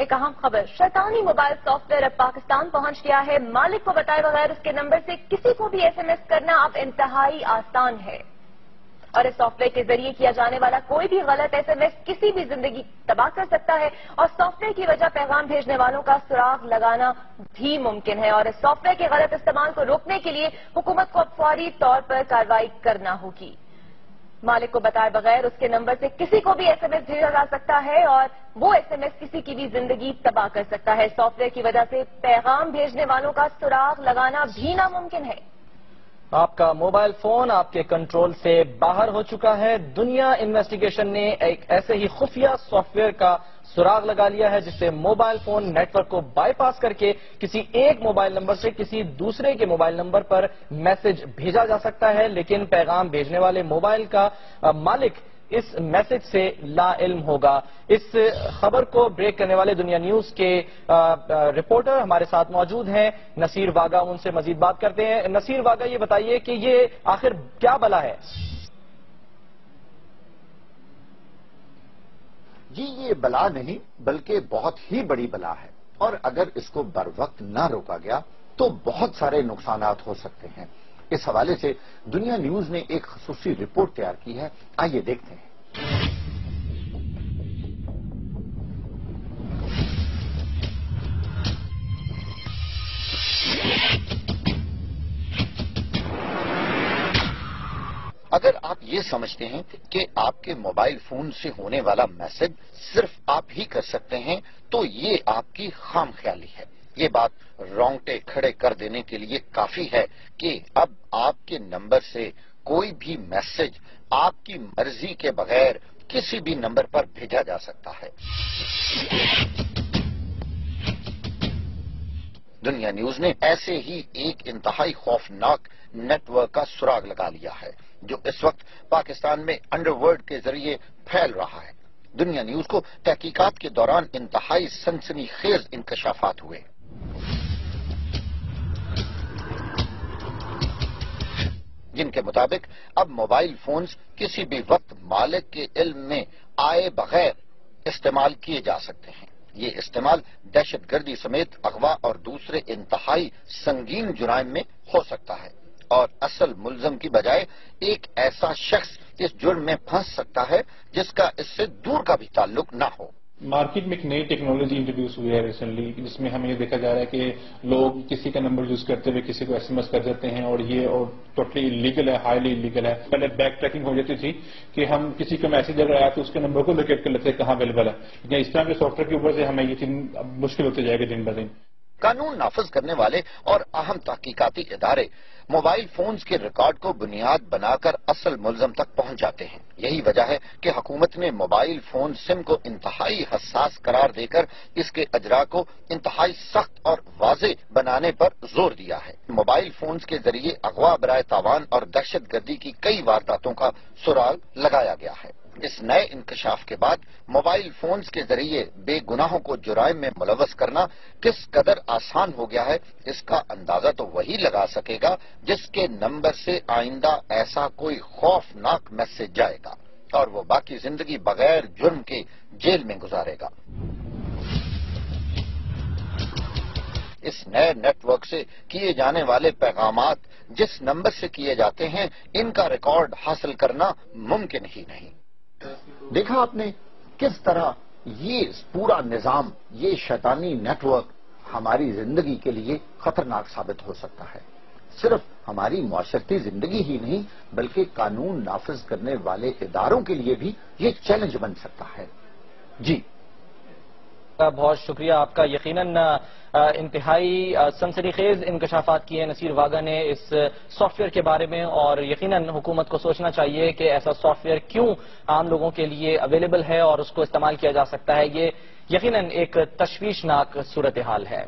एक अहम खबर, शैतानी मोबाइल सॉफ्टवेयर अब पाकिस्तान पहुँच गया है। मालिक को बताए बगैर उसके नंबर से किसी को भी एसएमएस करना अब इंतहाई आसान है। और इस सॉफ्टवेयर के ज़रिए किया जाने वाला कोई भी गलत एसएमएस किसी भी ज़िंदगी तबाह कर सकता है। और सॉफ्टवेयर की वजह पैगाम भेजने वालों का सुराग लगाना भी मुमकिन है। और इस सॉफ्टवेयर के गलत इस्तेमाल को रोकने के लिए हुकूमत को अब फौरी तौर पर कार्रवाई करना होगी। मालिक को बताए बगैर उसके नंबर से किसी को भी एसएमएस भेजा जा सकता है और वो एसएमएस किसी की भी ज़िंदगी तबाह कर सकता है। सॉफ्टवेयर की वजह से पैगाम भेजने वालों का सुराग लगाना भी नामुमकिन है। आपका मोबाइल फ़ोन आपके कंट्रोल से बाहर हो चुका है। दुनिया इन्वेस्टिगेशन ने एक ऐसे ही खुफिया सॉफ्टवेयर का सुराग लगा लिया है, जिससे मोबाइल फ़ोन नेटवर्क को बाईपास करके किसी एक मोबाइल नंबर से किसी दूसरे के मोबाइल नंबर पर मैसेज भेजा जा सकता है। लेकिन पैगाम भेजने वाले मोबाइल का मालिक इस मैसेज से ला इल्म होगा। इस खबर को ब्रेक करने वाले दुनिया न्यूज़ के रिपोर्टर हमारे साथ मौजूद हैं। नसीर वागा, उनसे मजीद बात करते हैं। नसीर वागा, ये बताइए कि ये आखिर क्या बला है? जी, ये बला नहीं, बल्कि बहुत ही बड़ी बला है। और अगर इसको बर वक्त न रोका गया तो बहुत सारे नुकसान हो सकते हैं। इस हवाले से दुनिया न्यूज़ ने एक खसूसी रिपोर्ट तैयार की है। आइए देखते हैं। अगर आप ये समझते हैं कि आपके मोबाइल फ़ोन से होने वाला मैसेज सिर्फ़ आप ही कर सकते हैं तो ये आपकी खाम ख्याली है। ये बात रोंगटे खड़े कर देने के लिए काफ़ी है कि अब आपके नंबर से कोई भी मैसेज आपकी मर्ज़ी के बगैर किसी भी नंबर पर भेजा जा सकता है। दुनिया न्यूज़ ने ऐसे ही एक इंतहाई खौफनाक नेटवर्क का सुराग लगा लिया है, जो इस वक्त पाकिस्तान में अंडरवर्ल्ड के ज़रिए फैल रहा है। दुनिया न्यूज़ को तहकीकात के दौरान इंतहाई सनसनी खेज इंकशाफात हुए। जिनके मुताबिक अब मोबाइल फोन्स किसी भी वक्त मालिक के इल्म में आए बगैर इस्तेमाल किए जा सकते हैं। ये इस्तेमाल दहशतगर्दी समेत अगवा और दूसरे इंतहाई संगीन जुराइम में हो सकता है। और असल मुलजम की बजाय एक ऐसा शख्स इस जुर्म में फंस सकता है जिसका इससे दूर का भी ताल्लुक न हो। मार्केट में एक नई टेक्नोलॉजी इंट्रोड्यूस हुई है रिसेंटली जिसमें हमें ये देखा जा रहा है कि लोग किसी का नंबर यूज़ करते हुए किसी को एसएमएस कर देते हैं और ये और टोटली इलीगल है हाईली इलीगल है। पहले बैक ट्रैकिंग हो जाती थी कि हम किसी का मैसेज अगर आया तो उसके नंबर को लोकेट कर लेते हैं कहाँ अवेलेबल है। लेकिन इस तरह के सॉफ्टवेयर के ऊपर से हमें ये चीज़ मुश्किल होते जाएगा दिन ब दिन। कानून नाफज करने वाले और अहम तहकीकती इदारे मोबाइल फ़ोन के रिकॉर्ड को बुनियाद बनाकर असल मुलजम तक पहुँच जाते हैं। यही वजह है कि हुकूमत ने मोबाइल फ़ोन सिम को इंतहाई हसास करार देकर इसके अजरा को इंतहाई सख्त और वाज बनाने पर ज़ोर दिया है। मोबाइल फ़ोन के ज़रिए अगवा बरए तावान और दहशत गर्दी की कई वारदातों का सुराग लगाया गया है। इस नए इंकशाफ के बाद मोबाइल फोन्स के ज़रिए बेगुनाहों को जुराइम में मुलवस करना किस कदर आसान हो गया है, इसका अंदाज़ा तो वही लगा सकेगा जिसके नंबर से आइंदा ऐसा कोई खौफनाक मैसेज जाएगा और वो बाकी ज़िंदगी बगैर जुर्म के जेल में गुजारेगा। इस नए नेटवर्क से किए जाने वाले पैगाम जिस नंबर से किए जाते हैं, इनका रिकॉर्ड हासिल करना मुमकिन ही नहीं। देखा आपने किस तरह ये पूरा निज़ाम, ये शैतानी नेटवर्क हमारी ज़िंदगी के लिए खतरनाक साबित हो सकता है। सिर्फ़ हमारी माशरती ज़िंदगी ही नहीं, बल्कि कानून नाफिज करने वाले इदारों के लिए भी ये चैलेंज बन सकता है। जी। बहुत शुक्रिया। आपका यकीनन इंतहाई सनसनीखेज इंकशाफात किए नसीर वागा ने इस सॉफ्टवेयर के बारे में और यकीनन हुकूमत को सोचना चाहिए कि ऐसा सॉफ्टवेयर क्यों आम लोगों के लिए अवेलेबल है और उसको इस्तेमाल किया जा सकता है। ये यकीनन एक तशवीशनाक सूरत हाल है।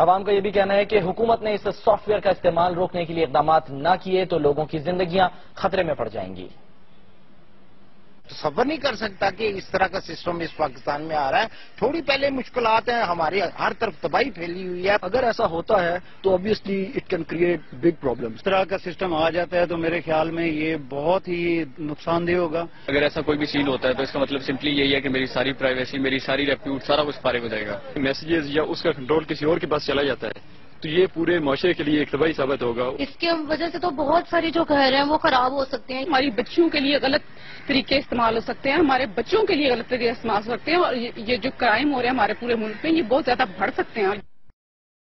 आवाम का यह भी कहना है कि हुकूमत ने इस सॉफ्टवेयर का इस्तेमाल रोकने के लिए इकदाम न किए तो लोगों की जिंदगियाँ खतरे में पड़ जाएँगी। सफ़र नहीं कर सकता कि इस तरह का सिस्टम इस पाकिस्तान में आ रहा है। थोड़ी पहले मुश्किल हैं हमारी हर तरफ़ तबाही फैली हुई है। अगर ऐसा होता है तो obviously it can create big problem इस तरह का सिस्टम आ जाता है तो मेरे ख्याल में ये बहुत ही नुकसानदेह होगा। अगर ऐसा कोई भी सीन होता है तो इसका मतलब सिंपली यही है कि मेरी सारी प्राइवेसी मेरी सारी रेप्यूट सारा कुछ फारिग हो जाएगा। मैसेजेस या उसका कंट्रोल किसी और के पास चला जाता है। तो ये पूरे माशरे के लिए एक तबाही साबित होगा। इसके वजह से तो बहुत सारे जो घर हैं, वो खराब हो सकते हैं। हमारी बच्चियों के लिए गलत तरीके इस्तेमाल हो सकते हैं, हमारे बच्चों के लिए गलत तरीके इस्तेमाल हो सकते हैं और ये जो क्राइम हो रहे हैं हमारे पूरे मुल्क में, ये बहुत ज़्यादा बढ़ सकते हैं।